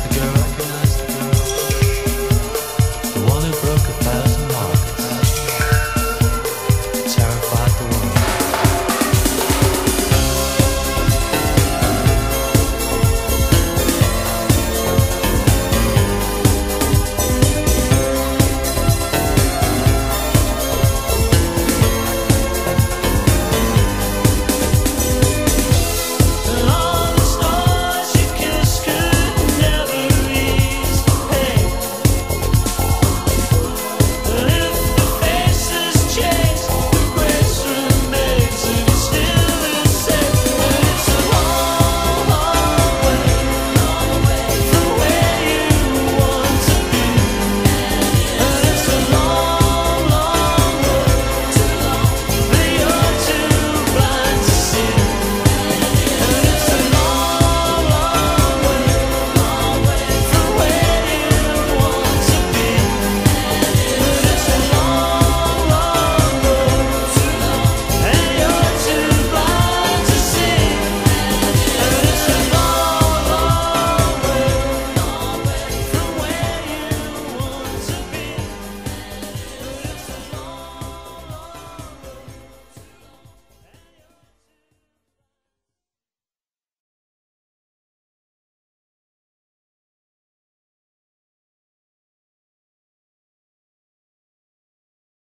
the girl